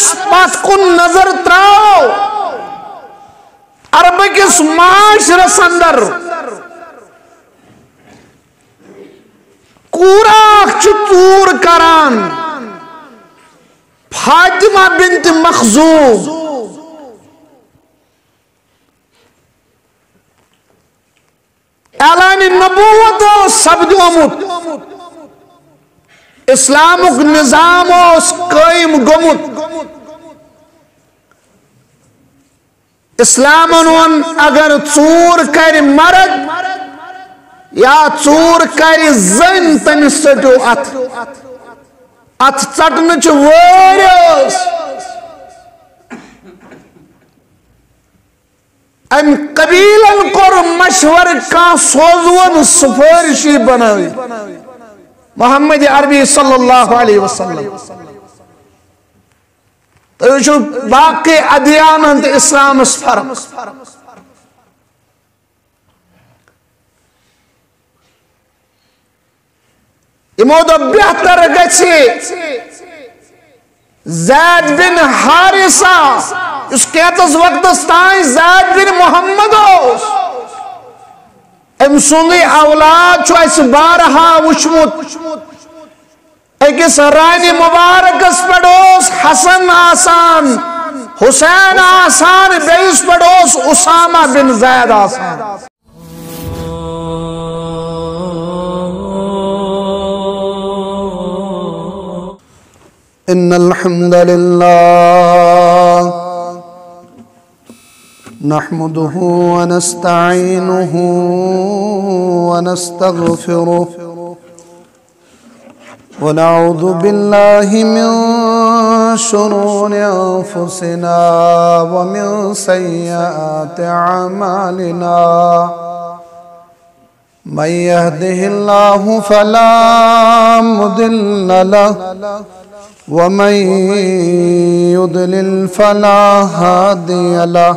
اس پت کن نظر تراؤ عرب کس معاشرس اندر کوراک چور کران۔ فاطمہ بنت مخزوم۔ اعلان نبوت سپدومت اسلامک نظام اس قائم گمت اسلام ون اگر ژور کر مرد یا ژور کر زن تمس ژٹو ات۔ ات ژٹنچ وٲرۍ ام قبیلن کور مشور کان سوزون سفارشی بناوی۔ محمد عربی صلی اللہ علیہ وسلم۔ تو یہ باقی ادیان انت اسلام اس فرق. امو دو بہتر گچھی زید بن حارسہ اس کہتس وقت ستائیں زید بن محمد ہوس ام سنگی اولاد چھو اس بارہا وشمت ایکس رانی مبارک اس پڑوس حسن آسان، حسین آسان، بیس پڑوس اسامہ بن زید آسان۔ إن الحمد لله نحمده ونستعينه ونستغفره ونعوذ بالله من شرور أنفسنا ومن سيئات أعمالنا. من يهده الله فلا مضل له ومن يضلل فلا هادي له.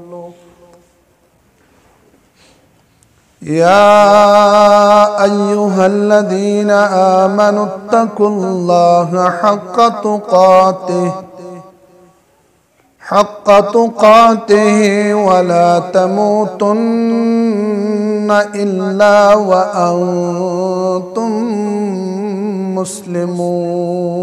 يا أيها الذين آمنوا اتقوا الله حق تقاته حق تقاته ولا تموتن إلا وأنتم مسلمون.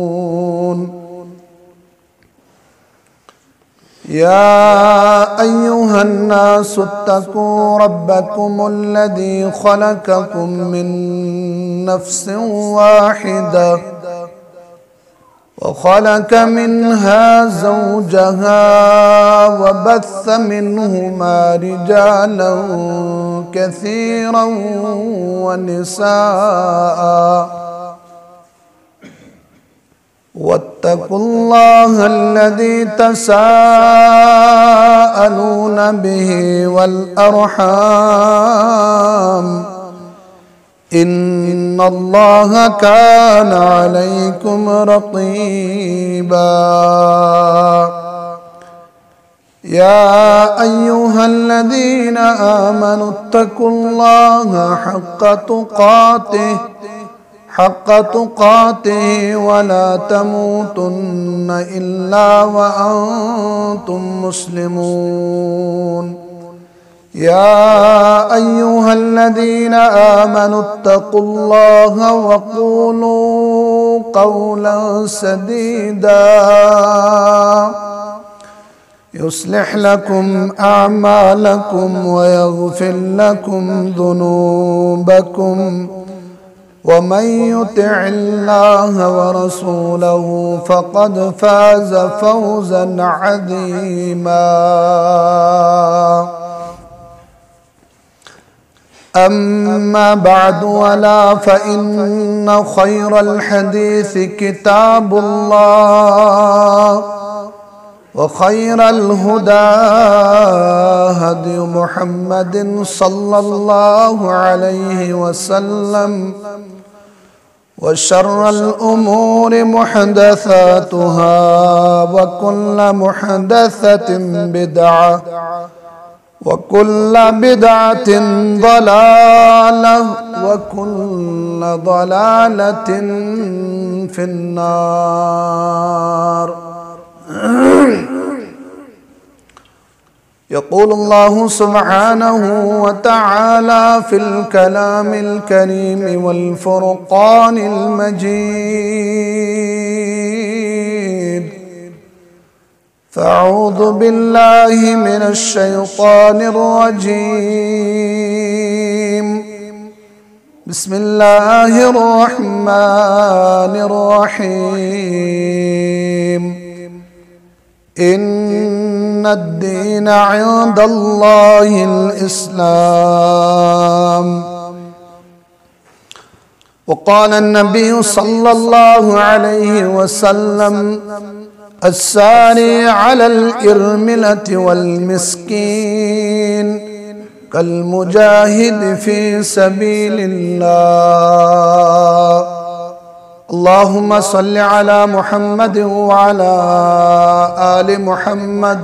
يا أيها الناس اتقوا ربكم الذي خلقكم من نفس واحدة وخلق منها زوجها وبث منهما رجالا كثيرا ونساء. واتقوا الله الذي تساءلون به والأرحام. إن الله كان عليكم رقيبا. يا أيها الذين آمنوا اتقوا الله حق تقاته. حق تقاته ولا تموتن إلا وأنتم مسلمون. يا أيها الذين آمنوا اتقوا الله وقولوا قولا سديدا. يصلح لكم أعمالكم ويغفر لكم ذنوبكم. ومن يطع الله ورسوله فقد فاز فوزا عظيما. أما بعد ولا فإن خير الحديث كتاب الله وخير الهدى هدي محمد صلى الله عليه وسلم. وشر الأمور محدثاتها وكل محدثة بدعة وكل بدعة ضلالة وكل ضلالة في النار. يقول الله سبحانه وتعالى في الكلام الكريم والفرقان المجيد. فأعوذ بالله من الشيطان الرجيم. بسم الله الرحمن الرحيم. إن الدين عند الله الإسلام. وقال النبي صلى الله عليه وسلم الساري على الإرملة والمسكين كالمجاهد في سبيل الله. اللهم صل على محمد وعلى آل محمد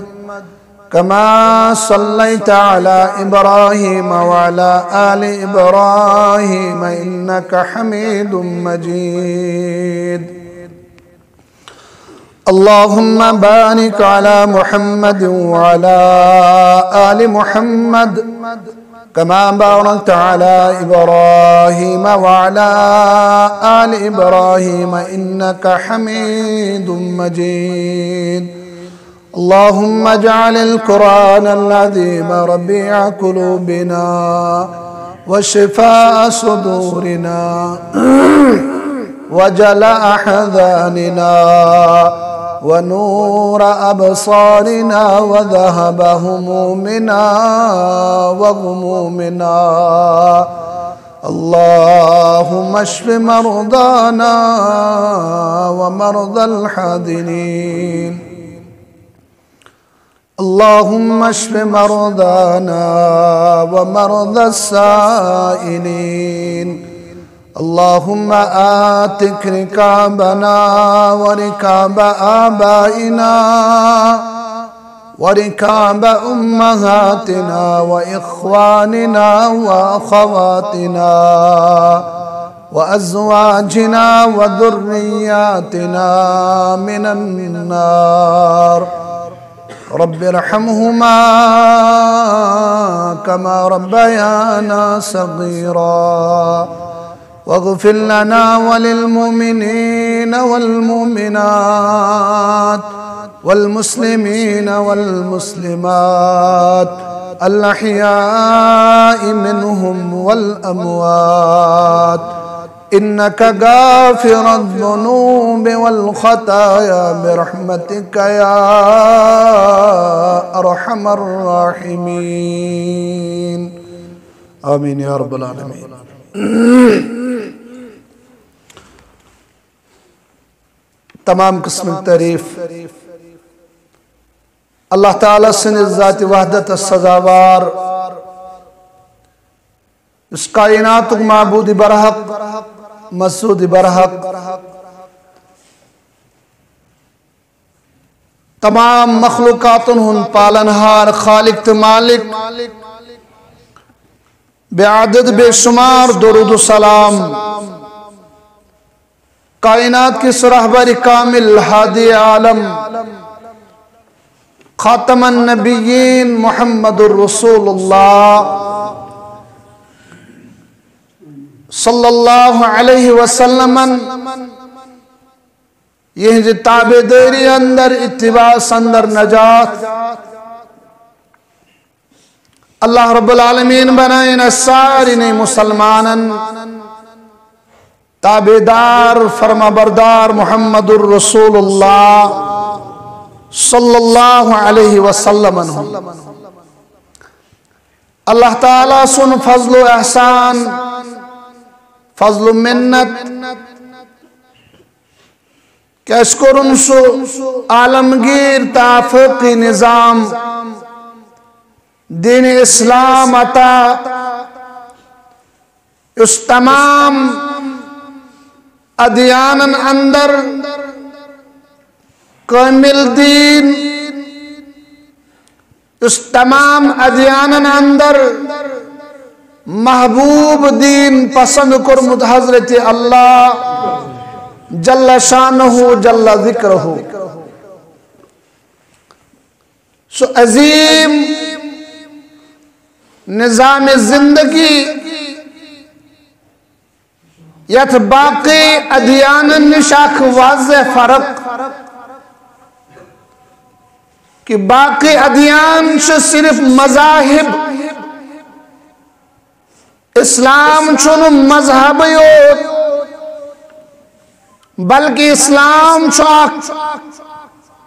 كما صليت على إبراهيم وعلى آل إبراهيم إنك حميد مجيد. اللهم بارك على محمد وعلى آل محمد كما باركت على إبراهيم وعلى آل إبراهيم إنك حميد مجيد. اللهم اجعل القرآن العظيم ربيع قلوبنا وشفاء صدورنا وجلاء أحزاننا ونور أبصارنا وذهب همومنا وغمومنا. اللهم اشف مرضانا ومرضى الحاضرين. اللهم اشف مرضانا ومرضى السائلين. اللهم آتك ركابنا وركاب آبائنا وركاب أمهاتنا وإخواننا وأخواتنا وأزواجنا وذرياتنا من النار. رب ارحمهما كما ربيانا صغيرا. واغفر لنا وللمؤمنين والمؤمنات والمسلمين والمسلمات الأحياء منهم والأموات إنك غافر الذنوب والخطايا برحمتك يا أرحم الراحمين. آمين يا رب العالمين. تمام قسم تعریف. اللہ تعالیٰ سن ذات وحدت سزاوار. اس کائنات معبود برحق مسعود برحق تمام مخلوقات ہن پالنہار خالق مالک. بے عدد، بے شمار، درود و سلام. کائنات کی سرحبر کامل حادی عالم. خاتم النبیین محمد الرسول اللہ. صلی اللہ علیہ وسلم یہ جی تابع دیری اندر اتباع سندر نجات اللہ رب العالمین بنائن سارین مسلمانا تابدار فرما بردار محمد الرسول اللہ صلی اللہ علیہ وسلم اللہ تعالیٰ سن فضل منت. کہ اس کرن سو عالمگیر تافقی نظام دین اسلام عطا اس تمام ادیان اندر کامل دین اس تمام ادیان اندر محبوب دین پسند کرمت حضرت اللہ، جل شانہ جل ذکرہ سو عظیم نظام زندگی یت باقی ادیان نشاک واضح فرق کہ باقی ادیان صرف مذاہب اسلام چون مذہب بلکہ اسلام چاک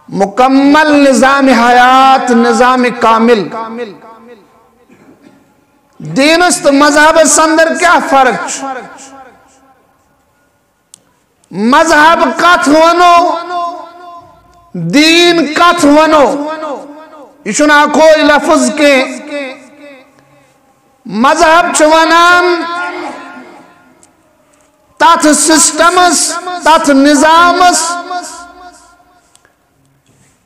مکمل نظام حیات، نظام کامل۔ دینست مذہب سندر کیا فرق مذہب کت ونو دین کت ونو یہ کوئی لفظ کے مذہب ونان تات سسٹمس تات نظامس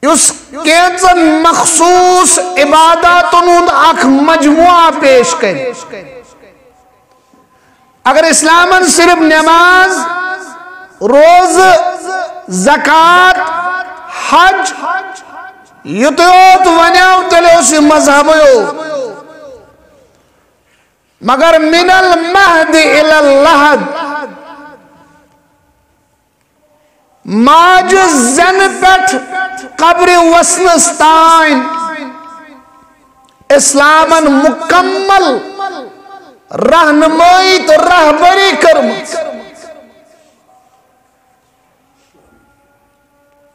اس کینچن مخصوص عباداتن اخ مجموعہ پیش کر اگر اسلامن صرف نماز، روز زکات حج یتوت ونیو تلے اسی مذہب مگر من المہد الى اللہد ماج زن پٹ قبر وسنستان اسلامن مکمل رہنمائی تو رہبری کرمت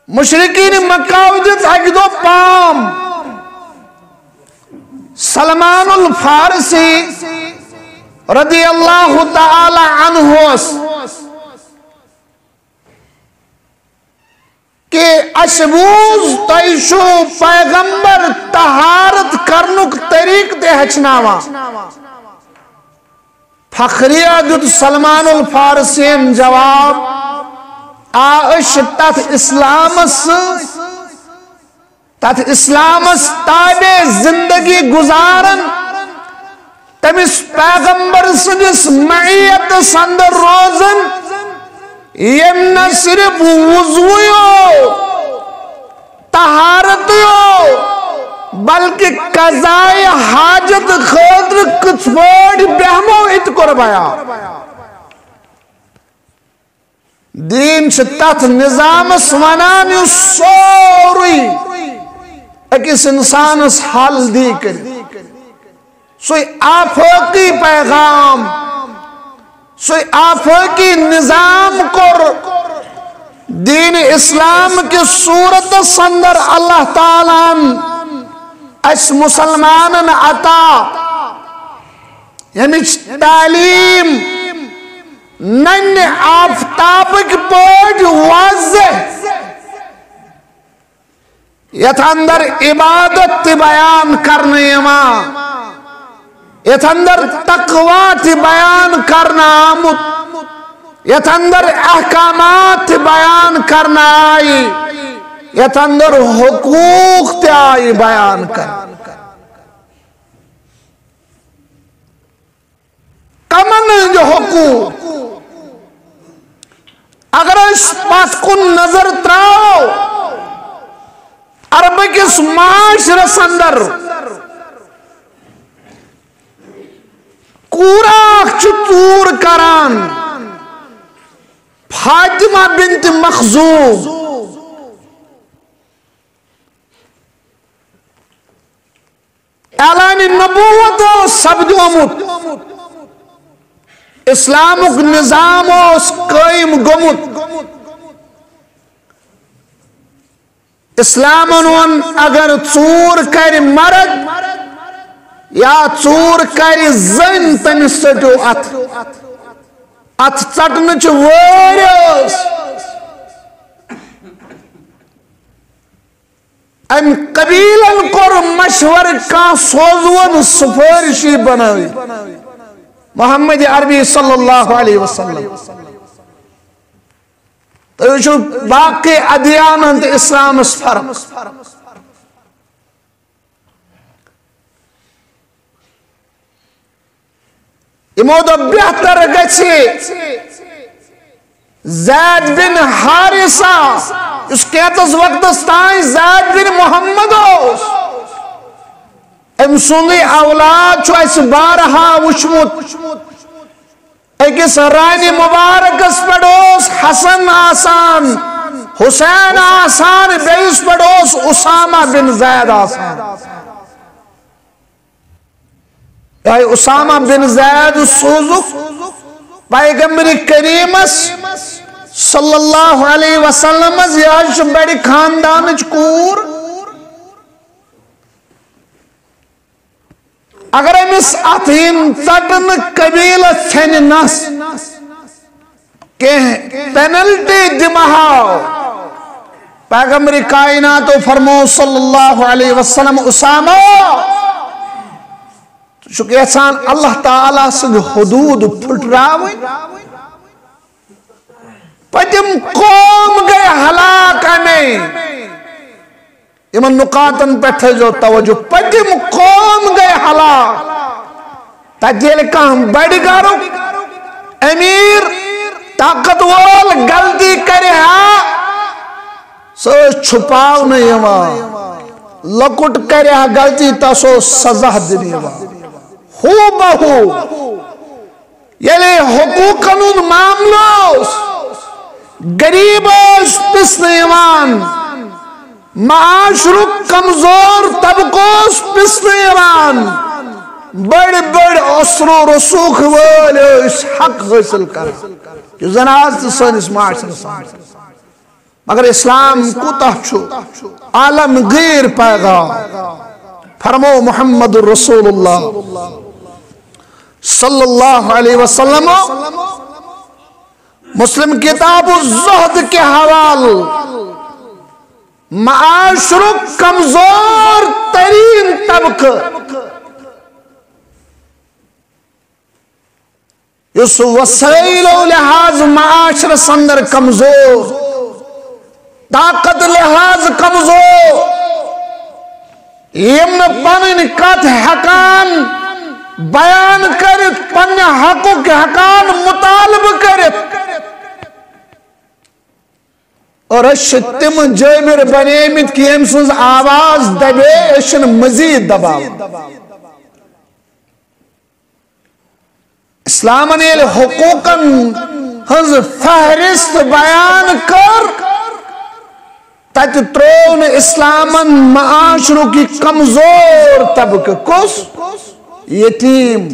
مشرقین مکہ وجد اگدو پام. سلمان الفارسی رضی اللہ تعالی عنہ کہ اشبوز تیشو پیغمبر تہارت کرنک طریق دے ہچناوا۔ فخریہ جد سلمان الفارسین جواب آئش تت اسلام تت اسلام تابع زندگی گزارن تمس پیغمبر سندس معیت سندر روزن، یم نہ صرف وضویو تہارتیو بلکہ قضائی حاجت خطر کچھ بہمو ات قربایا۔ دین تت نظام ونان سوری اکس انسانس حل دی کر سوی آفاقی پیغام سوی آفاقی نظام کر۔ دین اسلام کی صورت سندر اللہ تعالیٰ اس مسلمان عطا۔ یعنی تعلیم۔ نن آفتابک پوج واضح۔ یت اندر عبادت بیان کرنے ما یت اندر تقوی تی بیان کرنا آمد. یت اندر احکامات بیان کرنا آئی. یت اندر حقوق تی آئی بیان کرنا کمن جو حقوق؟ اگر اس پاس کن نظر تراؤ، عرب کس معاشر سندر کوراک چطور کران؟ فاطمہ بنت مخزوم. اعلان نبوت سب جو مت نظام اس قائم گمت اسلام ون اگر چور کر مرد یا چور کر زن تمس ٹو ات۔ ات ٹٹن چوریس ام قبیل کور مشور کان سوزون سفارشی بناوی۔ محمد عربی صلی اللہ علیہ وسلم۔ تو باقی ادیانن اسلام فرق بہتر گچھی۔ زید بن حارسہ اس کہتس وقت استائیں زید بن محمد ام سنگی اولاد چھو اس بارہا وشمت ایکس رانی مبارک اس پڑوس حسن آسان، حسین آسان، بیس پڑوس اسامہ بن زید آسان۔ یعنی اسامہ بن زید سوزک، پیغمبر کریمس صلی اللہ علیہ وسلم یہ بڑی خاندان کور۔ اگر امس اتھین ٹٹن قبیل چھن نس کہ پینلٹی دمہاو پیغمبر کائنات فرمو صلی اللہ علیہ وسلم اسامہ۔ شکیسان اللہ تعالیٰ سن حدود پھٹ راوی قوم گئے حلاک ہمیں امن نقاتن پہ جو توجہ۔ پتم قوم گئے حلاک تجیل کام بڑی گارو۔ امیر طاقت وال گلتی کرے ہاں سو چھپاو نہیں ہوا۔ لکٹ کرے ہاں گلتی تاسو سزا دنی ہوا۔ ہو بہو یعنی حقوق قانون معاملوس غریب پسن ایوان معاشرک کمزور طبقوس پسن ایوان بڑ بڑ اسر و رسوخ وال اس حق حاصل کر جو زناز سنس معاشر مگر اسلام کوتا چھو عالم غیر پیغام فرمو محمد رسول اللہ صلی اللہ علیہ وسلم، مسلم کتاب الزہد کے حوال معاشر کمزور ترین طبق۔ اس وسائل و لحاظ معاشر سندر کمزور، طاقت لحاظ کمزور یمن پنن کت حکان بیان کرت پنہ حقوق حقان مطالب کرت اور تم جامر بنیمت کہ ام سن آواز دبے، اشن مزید دباو اسلام نے حقوقن ہز فہرست بیان کر۔ تت ترون اسلامن معاشروں کی کمزور طبق کس۔ یتیم،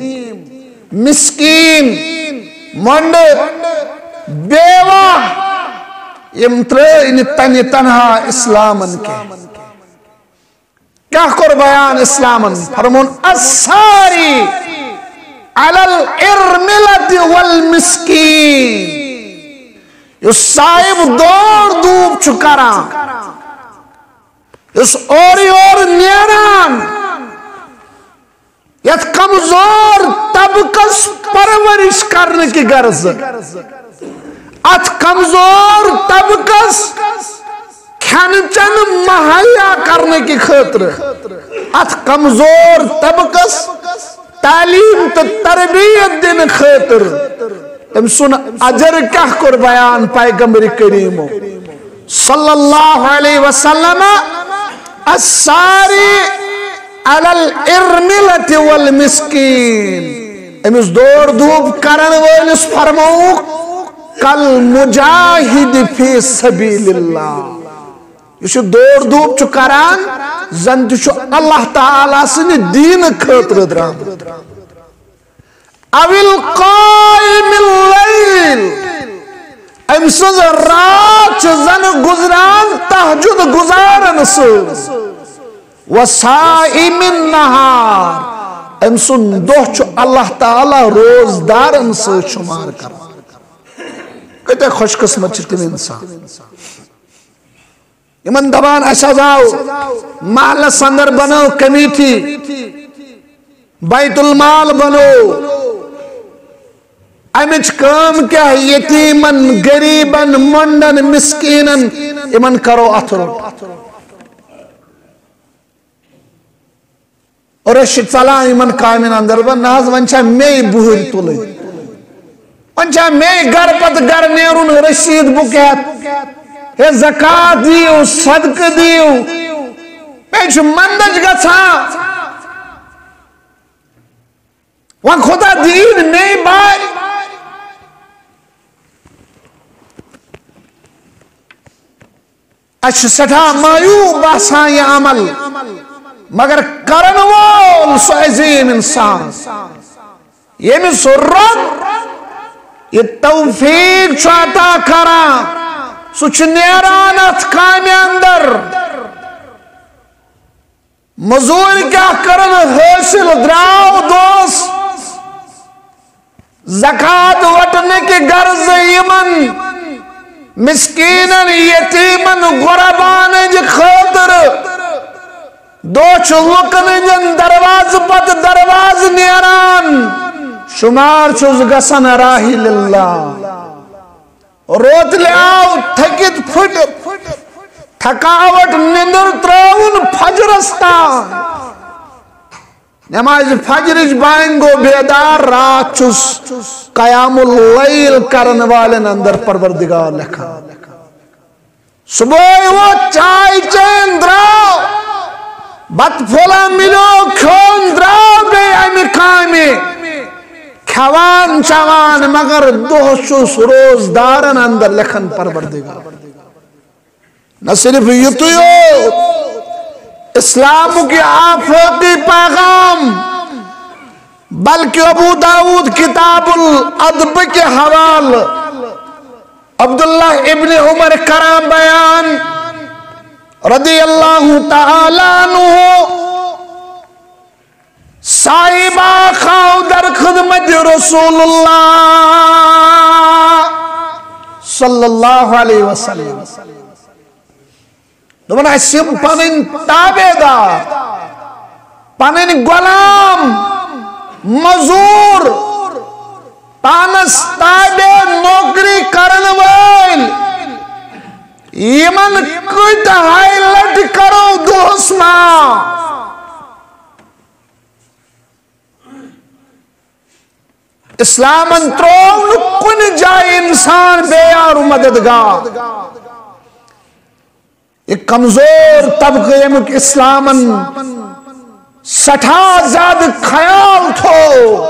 مسکین منڈ بیوہ، یم ترین تنی تنہا اسلامن کے۔ کیا کر بیان اسلامن؟ فرمون، الساری علی الارملت والمسکین۔ یس صاحب دور دوب چکران یس اوری اور نیران۔ یت کمزور طبقس پرورش کرنے کی غرض. ات کمزور طبقس کھن چن مہیا کرنے کی خطر ات کمزور طبقس تعلیم تو تربیت دن خطر ام سن اجر کیا کر بیان پیغمبر کریم. صلی اللہ علیہ وسلم، الساری علی الارملت والمسکین امس دور دوب کرن والس فرموک کل مجاہد فی سبیل اللہ یہ دور دوب چو کران زن چو اللہ تعالیٰ سن دین خطر درام اویل قائم اللیل ام سز رات زن گزران تحجد گزارن سز وسائم النہار ام سن دو چو اللہ تعالیٰ روزدارن سز شمار کران۔ کتے خوش قسمت چھتے میں انسان؟ یمن دبان اچھا جاؤ محل سندر بنو کمیٹی بیت المال بنو۔ امچ کام کیا ہے؟ یتیمن، غریبن، منڈن، مسکینن، یمن کرو اتھرو اور اس چلان یمن کامن اندر بن ناز ونچا میں بہر تلے ونچا میں گھر پت گھر نیرون رشید بکیت۔ ہے زکاة دیو، صدق دیو۔ میں مندج گھا وہاں خدا دین نہیں بائی اچھ سٹھا مایو باسان یہ عمل۔ مگر کرن وول سو عظیم انسان. یعنی یہ میں یہ توفیق چھو عطا کرا سو چھ نیرانت کامی اندر. مزور کیا کرن حاصل دراؤ دوست. زکاة وٹنے کے گرز ایمن. مسکینن یتیمن غربان جی خاطر. دو چلوکن جن درواز پت درواز نیران شمار چوز گسن راہی للہ۔ روت لے آو تھکت پھٹ تھکاوٹ نندر تراؤن فجرستان نماز فجرج بائنگو بیدار رات چوز قیام اللیل کرن والن اندر پروردگار لکھا۔ صبح وہ چائے چین دراؤ بت پھولا ملو کھون دراؤ بے امی کامی کھوان چوان مگر دو چوس روز دارن اندر لکھن پروردگار. نہ صرف یتیو، اسلام کی آفاقی پیغام، بلکہ ابو داود کتاب العدب کے حوال، عبداللہ ابن عمر کرام بیان رضی اللہ تعالیٰ عنہ، صاحبہ خاو در خدمت رسول اللہ صلی اللہ علیہ وسلم۔ دوبنا اسیم پنن تابع دار پنن غلام، مزور، پانس تابع نوکری کرن وائل۔ یمن کت ہائلٹ کرو دوس ماں اسلام ترون کن جائے انسان بیار مددگار۔ ایک کمزور طبقہ یمک اسلامن سٹھا زیادہ خیال تھو۔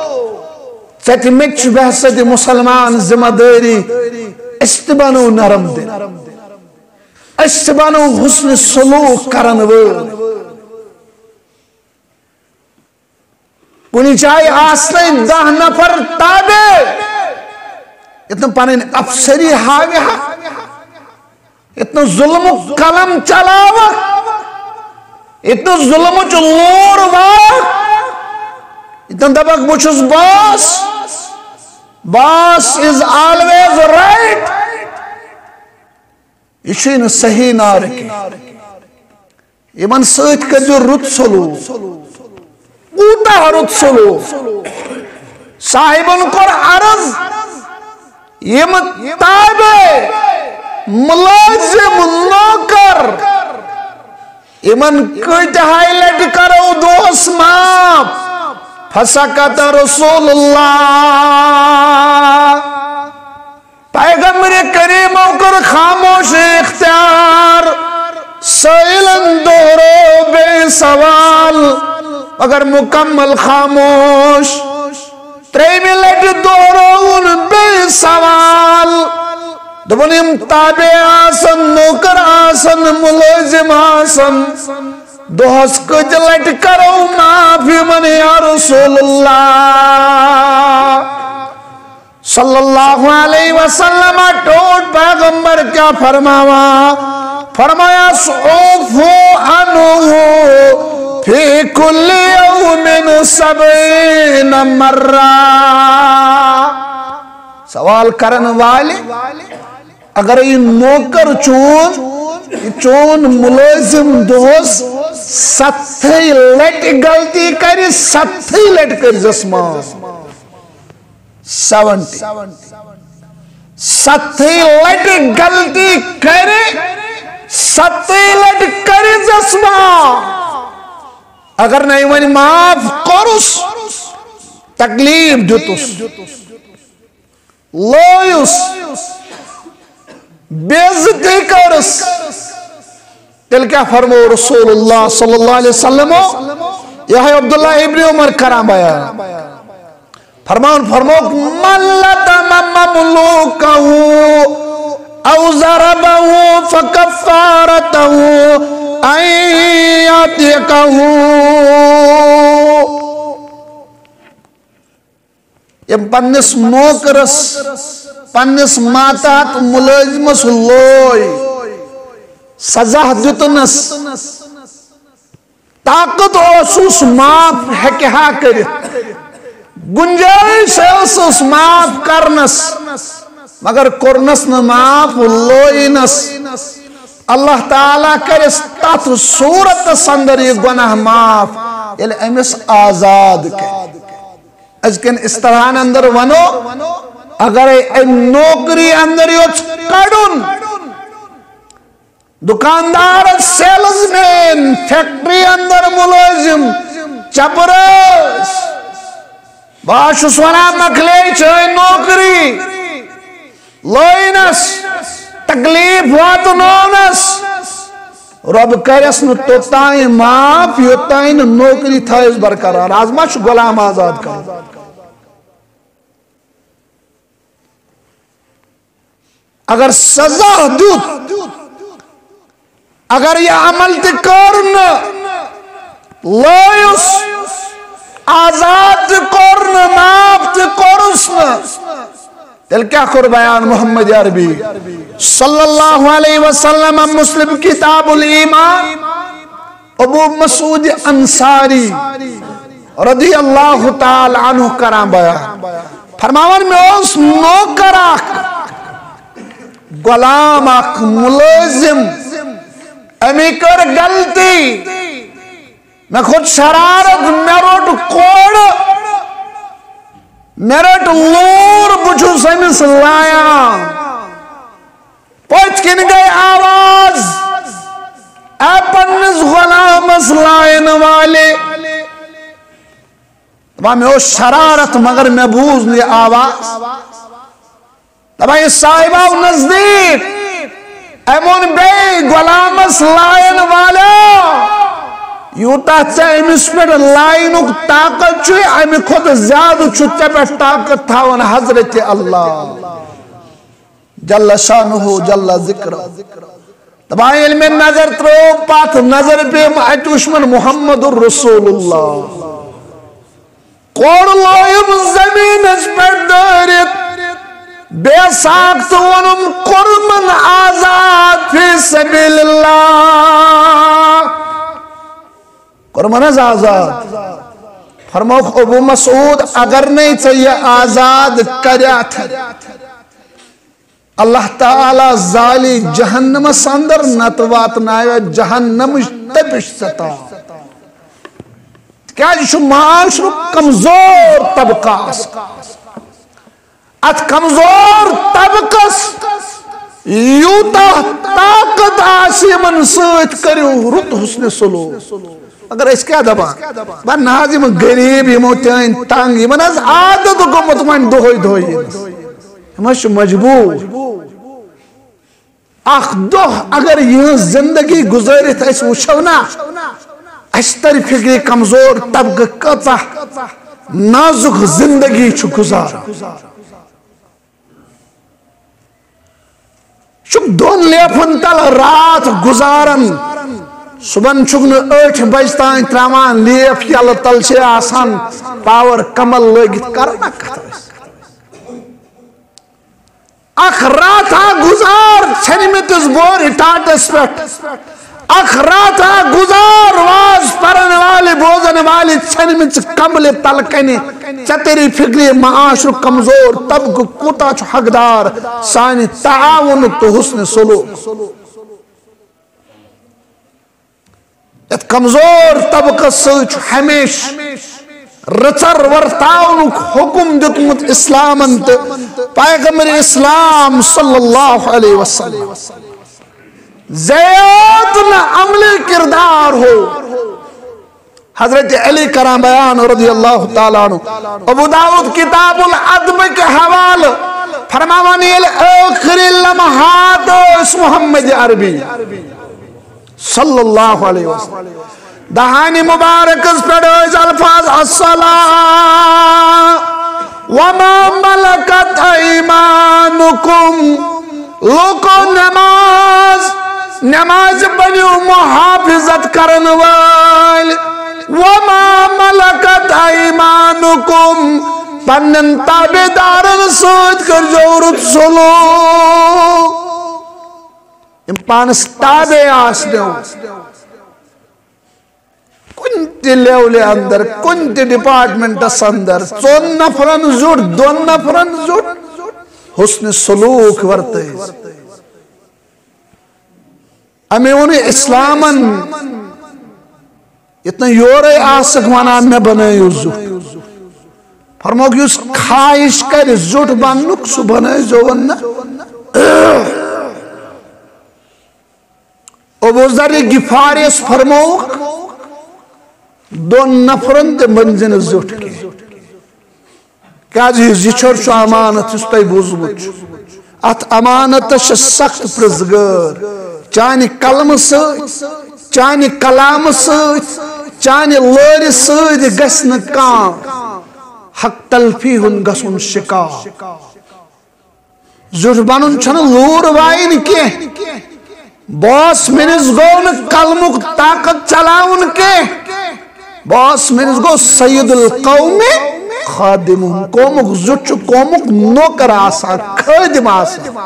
چیتی مچ بحثت مسلمان ذمہ داری استبانو نرم دن استبانو حسن سلوک کرن ور کنی چاہی آسنے دہ نفر تابے اتنا پانین افسری ہاگے ہاں اتنا ظلم و کلم چلاوا اتنا ظلم و چلور واق اتنا دبک بچھس باس باس is always right. یہ صحیح نارکی ایمان سوچ کر جو رت سلو کوتا رت سلو صاحبن کر عرض یہ مطابع ملازم نوکر ایمن کت ہائلٹ کرو دوس ماپ فسکت رسول اللہ پیغمبر کریم کر خاموش اختیار، سیلن دورو بے سوال، اگر مکمل خاموش تریمی لٹ دورو ان بے سوال۔ دبنیم تابع آسن، نوکر آسن ملازم آسن دوہس کج لٹ کرو، معافی من یا رسول اللہ۔ صلی اللہ علیہ وسلم ٹوٹ پیغمبر کیا فرماوا؟ فرمایا صوفو انہو فی کل یوم سبین مرہ۔ سوال کرن والے، اگر یہ نوکر چون چون ملازم دوس ستھی لٹ غلطی کری ستھی لٹ کر زسمان سیونٹی۔ ستھی لٹ غلطی کری ستھی لٹ کری زسمان اگر نہیں ونی معاف کرس، تکلیف دیتس لویس بیزتی کرس۔ تیل کیا فرمو رسول اللہ صلی اللہ علیہ وسلم؟ یہ عبداللہ ابن عمر کرام بیان فرمان فرمو من لتم مملوکہو او ضربہو فکفارتہو ایاتیکہو یم پنس موکرس پنس ماتات ملازمس لوئی، سزا دتنس، طاقت اوسوس معاف ہکہا ہاں کرت گنجائش اوسوس معاف کرنس، مگر کرنس نہ معاف لوئنس اللہ تعالیٰ کرس تات صورت سندر یہ گناہ معاف یل یعنی امس آزاد کر ازکن استران اندر ونو، اگر ام نوکری اندر یوچ کڑن۔ دکاندار سیلز مین فیکٹری اندر ملازم چپرس۔ باشس ونا مکلے چھ نوکری لوئنس تکلیف واتنونس رب کرس نو توتائیں معاف یوتائیں نوکری تھائیس برقرار آز ما چھ غلام آزاد کر اگر سزا دیت اگر یہ عمل تہ کرن لویس آزاد تہ کرن معاف تہ کرس تیل کیا کر بیان محمد عربی۔ صلی اللہ علیہ وسلم مسلم کتاب الایمان ابو مسعود انصاری رضی اللہ تعالی عنہ کرام بیان۔ فرماون میں اس نوکر اک غلام اک ملازم امی کر غلطی میں خود شرارت میں روٹ کوڑ میں روٹ لور بچو سمس لایا۔ پوچھ کن گئے آواز، اے پنس غلامس لائن والے۔ تبا میں اس شرارت مگر میں بوز لی آواز۔ تبا یہ صاحبہ نزدیک ایمون بے غلامس لائن والا۔ یوتا ژے أمِس پٮ۪ٹھ لاینُک طاقت چھُ اَمہِ کھۄتہٕ زیادٕ چھُ ژےٚ پٮ۪ٹھ طاقت تھاوان حضرت اللہ۔ جل شانہ جل ذکر۔ دپان ییٚلہِ مےٚ نظر ترٛوو پتھ نظر پیٚم اَتہِ وٕچھ مےٚ محمد رسول اللہ کورٕ لویُم زمیٖنس پٮ۪ٹھ دٲرِتھ بے ساک ونم قرمن آزاد فی سبیل اللہ۔ قرمن از آزاد. فرموک ابو مسعود اگر نہیں چاہیے آزاد کریا تھا. اللہ تعالی ظالی جہنم سندر نتوات نائے جہنم تپش ستا. کیا جی جو معاشر کمزور طبقہ ات کمزور طبقس یوتا طاقت آسیمن سوت کریو رت حسن سلو. اگر اس کیا دبان دبا بر نازم غریب یمو تین تنگ یمن از عادت گمت من دہوئی دہوئی ہمش مجبور۔ اخ دہ اگر یہ زندگی گزارت اس وچھونا اس تر فکر کمزور طبقہ کتا۔ نازک زندگی چھ گزار چھ دون لیفن تل رات گزارن۔ صبح چھک ٲٹھ بج تان تراوان لیف یل تل چھ آسان پاور کمل لگت کرنا اخ رات گزار ژھنمتس بور ٹاٹس پہ اخ رات گزار، واز پرن والے بوزن والے ژھنمت کمل تل کنہ چتری فکری معاشر کمزور طبق کوتا چھ حقدار۔ سانہ تعاون تو حسن سلوک۔ یت کمزور طبقہ سچ ہمیش رچر ورتاؤن حکم دتمت اسلام تو پیغمبر اسلام صلی اللہ علیہ وسلم زیاد نہ عملی کردار ہو حضرت علی کرام بیان رضی اللہ تعالیٰ عنہ ابو داود کتاب العدم کے حوال فرماوانی الاخر لمحات اس محمد عربی صلی اللہ علیہ وسلم۔ دہانی مبارک اس پر اس الفاظ الصلاة وما ملکت ایمانکم۔ لوکو نماز نماز بنیو محافظت کرن وال۔ وما ملکت ایمانکم۔ پنن تابدارن سوچ کر جورت سلو ام پانس تابع آسنو کن تی لیولے اندر کن تی ڈپارٹمنٹس اندر چون نفرن زوٹ دون نفرن زوٹ حسن سلوک ورتے ہمیں انہیں اسلامن اتنا یورے آسک ونان میں بنائیو زوٹ فرمو کہ اس خواہش کر زوٹ بننک سو بنائی جو وننا ابو ذر گفاریس فرمو دون نفرن تے منزن زوٹ کے کیا جی زیچور شو امانت اس تے بوزمت ات امانت ش سخت پرزگار چانی کلم سۭتۍ چانی کلام سۭتۍ چانی لٲرِ سۭتۍ گژھِ نہٕ کانٛہہ حق تلفی ہُنٛد گژھُن شِکار زیُٹھ بنُن چھُنہٕ لوٗر وایِنۍ کینٛہہ باس میٲنِس گوٚو نہٕ کلمُک طاقت چلاوُن کینٛہہ باس میٲنِس گوٚو سید القومہِ خادم قومُک زیُٹھ چھُ قومُک نوکر آسان خٲدم آسان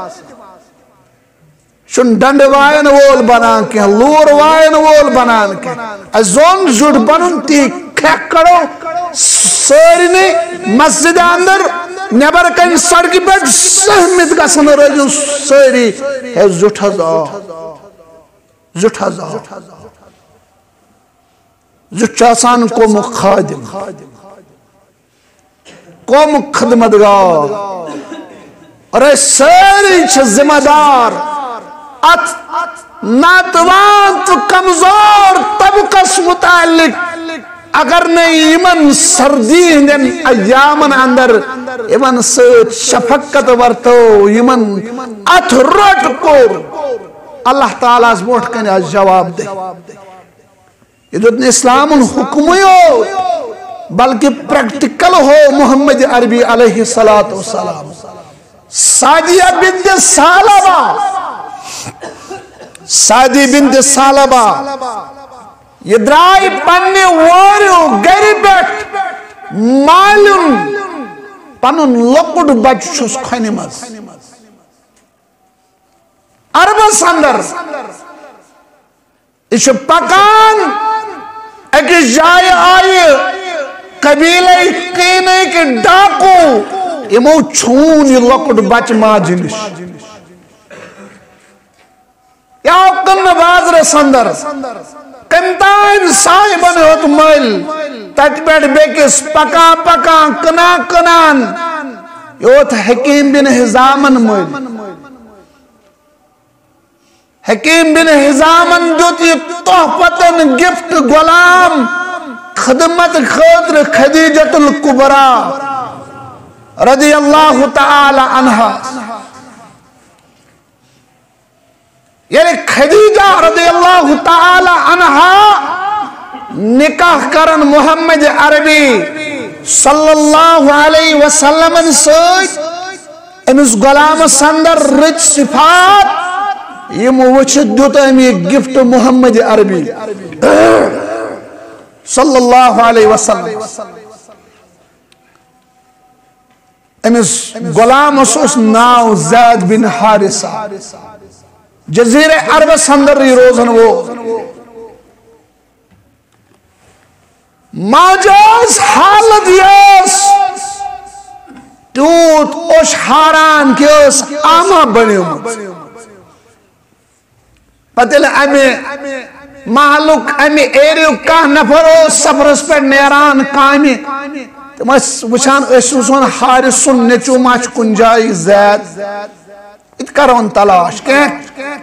چون ڈنڈ وائن وول بنان کی لور وائن وول بنان کی ازون زوڑ بنن تی کھیک کرو سارنی مسجد اندر نیبر کن سڑکی پر سہمت گسن رجن ساری ہے زوٹ ہزا زوٹ ہزا زوٹ چاسان کو مخادم قوم خدمتگار۔ اور اے ساری چھ ذمہ دار ات ناتوان تو کمزور طبقس متعلق۔ اگر نہیں ایمن سردی ہندن ایامن اندر، ایمن سوچ شفقت ورتو، ایمن ات رٹ کو اللہ تعالیٰ اس موٹ کنے آج جواب دے۔ یہ جو اسلام حکمی ہو بلکہ پریکٹیکل ہو محمد عربی علیہ السلام سادیہ بنت سالبہ سادی بنت سالبہ یہ درائی پنی وارو گری بیٹ مالن پنن لکڑ بچ چھس کھنی مز۔ عربس اندر یہ پکان اکس جائے آئے قبیلہ قینے کے ڈاکو یمو چھون یہ لکڑ بچ ماجی نش یا کن بازر سندر کمتان سائی ہوت مل تک بیٹ بیکس پکا پکا کنا کنان یوت حکیم بن حزامن مل حکیم بن حزامن جو تی تحفتن گفت غلام، خدمت خطر خدیجت القبرا رضی اللہ تعالی عنہ۔ یعنی خدیجہ رضی اللہ تعالی عنہ نکاح کرن محمد عربی صلی اللہ علیہ وسلم سوچ امس غلام سندر رچ صفات یم وچھت دیت امی گفٹ محمد عربی صلی اللہ علیہ وسلم. امس غلام اس ناو زید بن حارسہ جزیر عرب سندر ری روزن وہ ماجاز حالت یس تیوت اوش حاران کی اس آما بنیو پتل امی محلک امی، ایریو کا نفر سفرس پر نیران کامی تم اس وچان اس وچان حارسن نچو ماچ کنجائی زید۔ ات کرون تلاش، کہ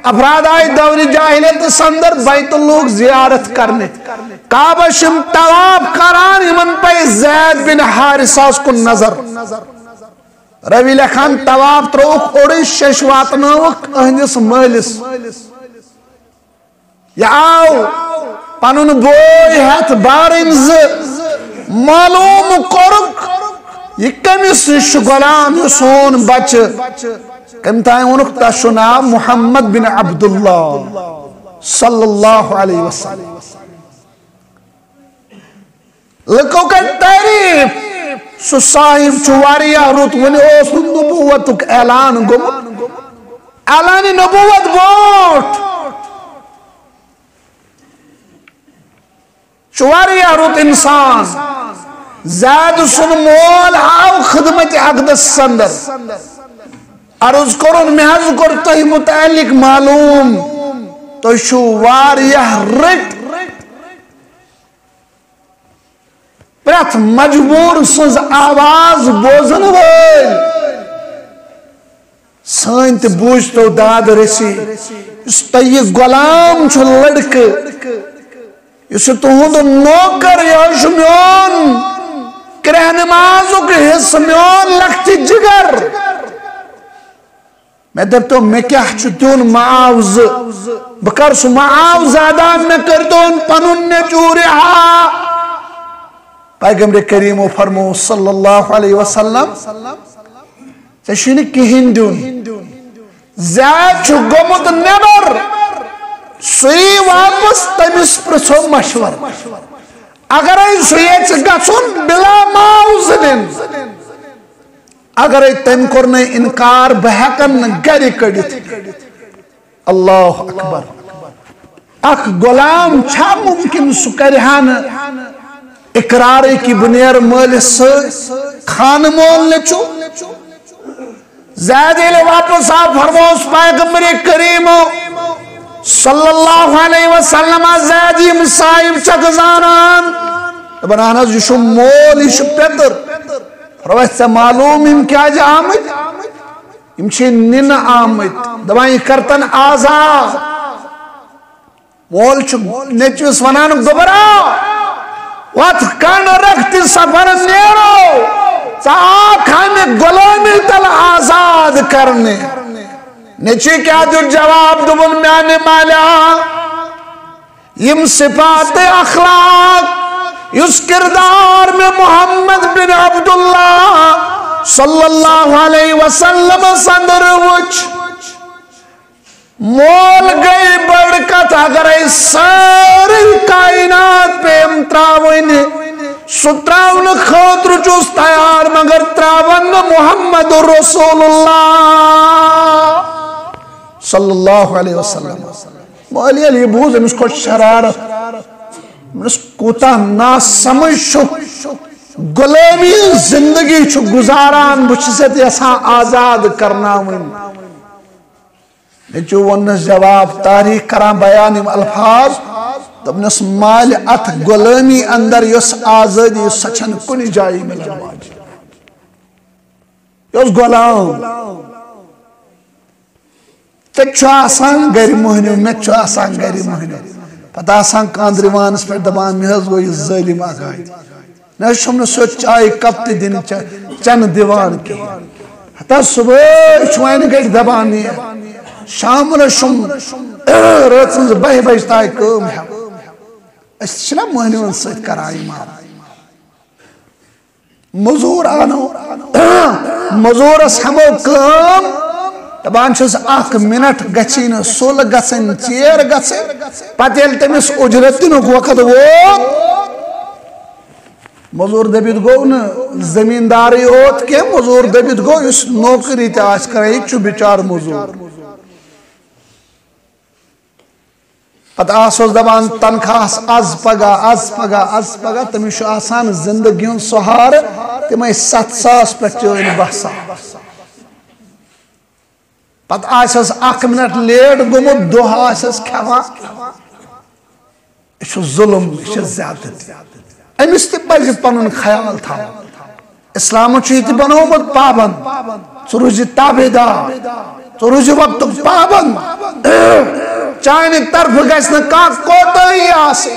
افراد آئی دور جاہلیت سندر بیت اللہ زیارت کرنے۔ کعبہ شم تواب کران یمن پہ زید بن حارساس کن نظر۔ روی لکھان تواب تروک اوڑی شش واتنوک اہنس مالس یہ آو پنن بوئی ہاتھ بارن ز، معلوم کرک، یہ کمس نش غلام سون بچ، کم تائیں ونک تشو نام محمد بن عبداللہ صلی اللہ علیہ وسلم۔ لکو کا تعریف، سو صاحب چواریا روت ونی اوس نبوتک اعلان گم۔ اعلان نبوت بوٹ۔ چواریا روت انسان. زید سن مول آو خدمت اقدس سندر. عرض کرن میں حض کرتا ہی متعلق معلوم. تو شو واریہ رٹ. پریت مجبور سنز آواز بوزن ہوئی سائن تے بوجھ تو داد رسی. اس تیہ غلام چھو لڑک. اس تو ہوں نوکر یا شمیون کرہنمازو کے حص میون لگتی جگر۔ میں دب تو میں کیا چتون معاوز بکر سو معاوز آدان میں کردون پنن نجورہا پیغمبر کریم و فرمو صلی اللہ علیہ وسلم چشین کہین دون زیاد چھو گمت نبر۔ سوئی واپس تمیس پرسو مشور۔ اگر ای سوئی چگا سن بلا ماؤز دن اگر ای تم کرنے انکار بہکن گری کڑیت۔ اللہ اکبر۔ اک غلام چھا ممکن سکرہان اقرار کی بنیر مول خان مول نچو زید علی واپس آپ فرموس پیغمبر کریم۔ صلی اللہ علیہ وسلم زیدی مسائب چک زانان بنانا جشو مول یشو پیتر فرموس سے معلوم ام کیا جا آمد؟ ام چھ نن آمد. دوائیں کرتن آزاد. مول چھ نیچوس ونان گبرا. وات کان رکھتی سفر نیرو. چاک ہمیں غلامی تل آزاد کرنے. نیچے کیا جو جواب دبن میانے مالا؟ یم صفات اخلاق، اس کردار میں محمد بن عبداللہ صلی اللہ علیہ وسلم سندر وچ مول گئی بڑکت اگر ای ساری کائنات پہ ام تراؤن ستراؤن خطر چوس تیار مگر تراؤن محمد رسول اللہ۔ صلی اللہ علیہ وسلم مولی علی بوز امس کو شرارت امس کوتا نا سمجھ شو غلامی زندگی چھو گزاران بچست ایسا آزاد کرنا ون نیچو ونس جواب تاریخ کران بیان ام الفاظ دبنس مال ات غلامی اندر یس آزادی سچن کنی جائی ملن واجی یس غلام تچو آسان گری مہنیو میں چو آسان گری مہنیو پتہ آسان کاندریوانس پر دبان محض وہ یہ ظالم آگائی نہ شمن سو چائے کپ تی دن چن دیوان کی حتی صبح چوائن گئی دبان شام شم رات سنز بہ بج تائے کم ہے اس چھنا مہنیون سید کرائی مار مزور آنو مزور اس ہمو کم دبان چھس اخ منٹ گچین سول گسن چیر گسن پتیل تمس اجرت دنک وقت وہ مزور دبیت گو نا زمینداری ہوت کے مزور دبیت گو اس نوکری تاش کرائی چو بچار مزور پتہ آسوس دبان تنخواہ از پگا از پگا از پگا تمہیں شو آسان زندگیون سہار تمہیں ست ساس پر چوئن بسا پتہ آسوس اک منٹ لیٹ گمو دو آسوس کھوا یہ ظلم یہ زیادتی امس تہ پز پن خیال تھا. اسلام یہ بنومت پابند. ثہ روز تابے دار ثہ روز وقت پابند. چانہ طرف گھس کوتاہی آس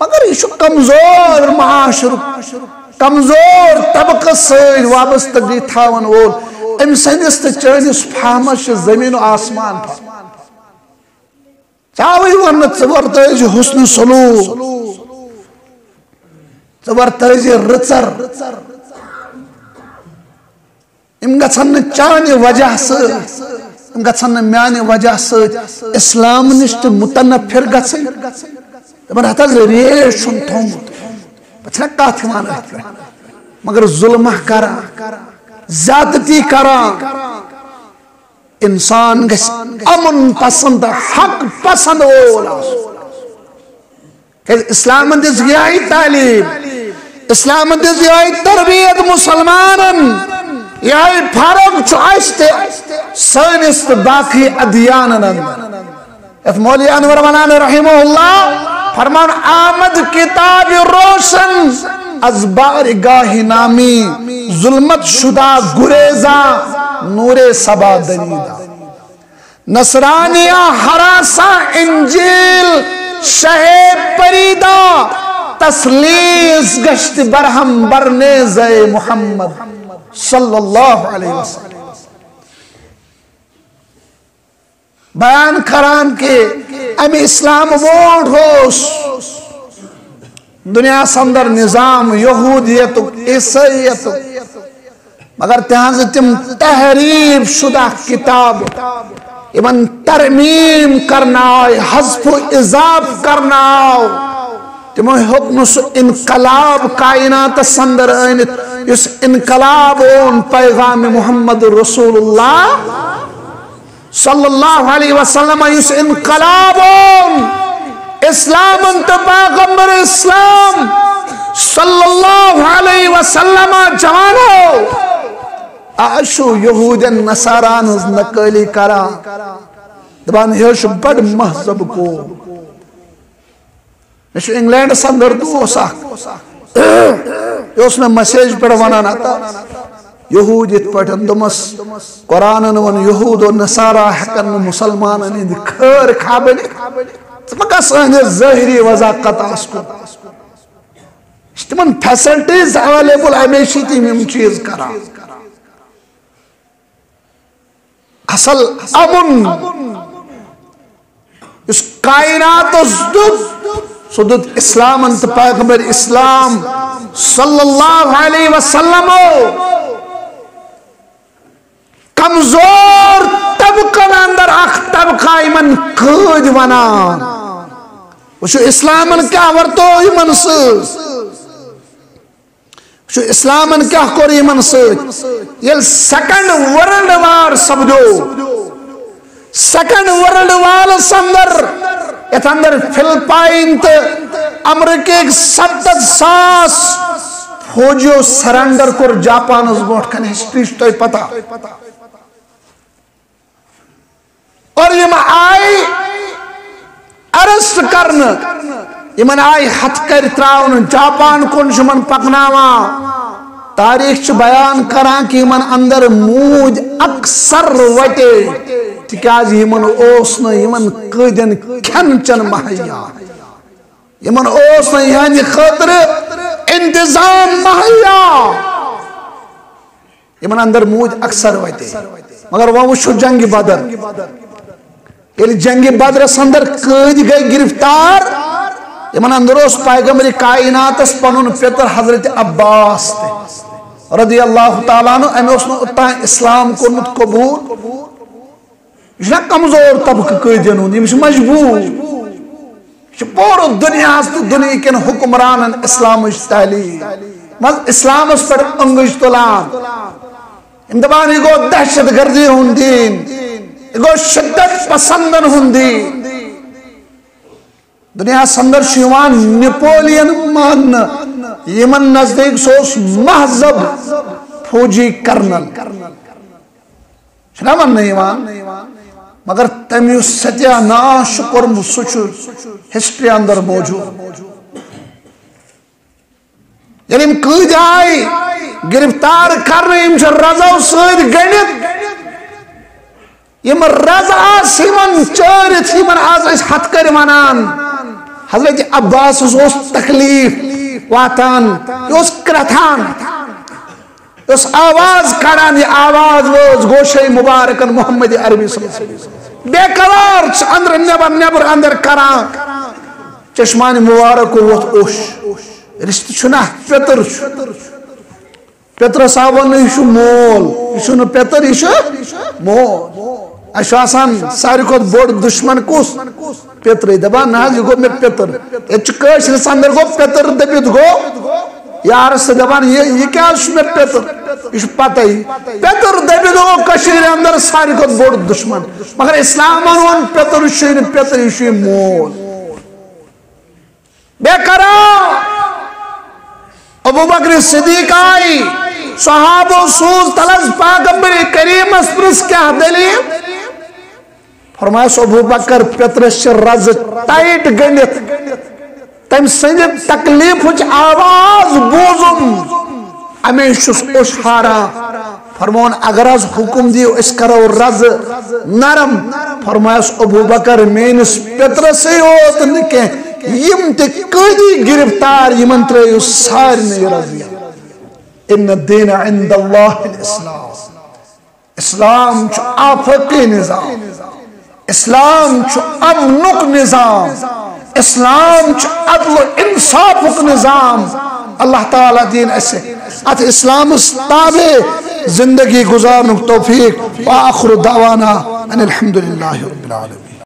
مگر یہ کمزور معاشر کمزور طبقہ سی وابستگی تھاون وول ام سندس تو چانس فہمس زمین و آسمان چاوی ون ورتج حسن سلوک ورتج رچر۔ ام گھن چانہ وجہ ستم گھن میانہ وجہ ست اسلام نش تو متنفر گھن دپان ہتھ حظ ریٹ چھُن تھوٚمُت بہٕ چھَنا کَتھ یِوان أتھۍ مگر ظُلمہ کران زیادتی کران انسان گژھِ امن پسند، حق پسند وول آسُن کیازِ اسلامن دِژ یِہے تعلیٖم اسلامن دِژ یِہے تربیت مسلمانن۔ یِہے فرق چھُ اَسہِ تہِ ادیانن۔ انٛدر یتھ مولوی انور ونان رحمہ اللہ فرمان، آمد کتاب روشن۔ از بارگاہ نامی، ظلمت شدہ گریزا نور سبا دریدہ نصرانیہ حراسا انجیل شہ پریدہ تسلیس گشت برہم برنیز محمد صلی اللہ علیہ وسلم۔ بیان کران کہ امی اسلام ووٹ ہوس۔ دنیا سندر نظام، یہودیت، عیسائیت۔ مگر تہذ تم تحریف شدہ کتاب ایمن ترمیم کرنا آئے حذف و اضاف کرنا۔ آئے تمو حکم سو انقلاب کائنات سندر آئینت، اس انقلاب اون پیغام محمد رسول اللہ صلی اللہ علیہ وسلم، اس انقلاب اون اسلام انت باغمبر اسلام. صلی اللہ علیہ وسلم جوانو. آشو یہودین نصاران از نقلی کرا. دبان یہ بڑ محضب کو. یہ انگلینڈ سندر دوسا یہ اس میں مسیج پڑھ ونانا تھا. یہود ات پہ دمس قرآن ون یہود و نصارا ہکن مسلمان ہند خیر کھابن مکہ سہن ظاہری وضاقت آس کو تمن فیسلٹیز اویلیبل ہمیشہ تم یم چیز کرا۔ اصل امن۔ اس کائنات اس دد سدد اسلام انت پیغمبر اسلام صلی اللہ علیہ وسلم کمزور طبقن اندر اخ طبقہ ایمن قید ونان وشو اسلامن کیا ورتو ایمن سوز وشو اسلامن کیا کور ایمن سوز یل سیکنڈ ورلڈ وار سبدو سیکنڈ ورلڈ وار سندر ات اندر فلپائن تو امریکہ ستت ساس فوجیو سرنڈر کور جاپان اس بوٹ کن ہسٹری تو پتا۔ اور یہ آئی ارست کرن یہ آئی ہتھ کر تراؤن جاپان کن شمن پکناوا تاریخ چھ بیان کران کہ یہ اندر موج اکثر وٹے تکیاز یہ اوسن یہ قیدن کھن چن مہیا یہ اوسن یعنی خطر انتظام مہیا یہ اندر موج اکثر وٹے مگر وہ وشو جنگ بدر یل جنگ بدر اندر قید گئی گرفتار یمن اندر اس پیغمبر کائنات اس پنن پتر حضرت عباس رضی اللہ تعالیٰ عنہ امی اس نے اتنا اسلام کو قبول یہ کمزور طبق قیدین ہوں یہ مجبور یہ پور دنیا ہست دنیا کن حکمران اسلام اس تعلیم مز اسلام اس پر انگش تلان اندبانی گو دہشت گردی ہوں دین گو شدت پسندن ہندی دنیا سندر شیوان نپولین مان یمن نزدیک سوس محضب فوجی کرنل چھنا من نہیں وان مگر تمیو ستیا ناش کرم سچو ہسٹری اندر موجود یعنی ہم قید آئی گرفتار کرنے ہم چھے رضاو سید گنت یم رضا سیمن چارت یمن آز اس حد کر منان. حضرت عباس اس تکلیف واتان اس کرتان. اس آواز کڑان یہ آواز ووز گوشے مبارکن محمد عربی صلی اللہ علیہ وسلم. بے قرار اندر نبر نبر اندر کران. چشمان مبارک ووت اوش. رشتہ چھنا پتر پتر صاحبن یہ مول یہ پتر یہ مول اچھا آسان ساری کھت بوڑ دشمن کس پتر دپان نہ یہ گو مے پتر یہ اندر گو پتر دپت گو یارس سے دپان یہ کیا مے پتر یہ پتہ ہی پتر دپت گو کشیر اندر ساری کھت بوڑ دشمن مگر اسلام ون پتر یہ پتر یہ مول بے کرا ابو بکر صدیق آئی صحابہ سوز تلز پاکبر کریم اسپرس کیا دلیل فرمایا سو ابو بکر پیترس چھ رز ٹائٹ گنت تم سند تکلیف چھ آواز بوزم امیش اس ہارا فرمون، اگر از حکم دیو اس کرو رز نرم۔ فرمایا سو ابو بکر مینس پیترس ہوت نکے۔ یم تے قیدی گرفتار یمن تریو سارنے رضی۔ ان الدین عند اللہ الاسلام اسلام چھ آفقی نظام. اسلام چھ امنک نظام. اسلام چھ عدل و انصاف نظام. اللہ تعالیٰ دین ایسے. ات اسلام تابع زندگی گزارنک توفیق. و آخر دعوانا ان الحمدللہ رب العالمين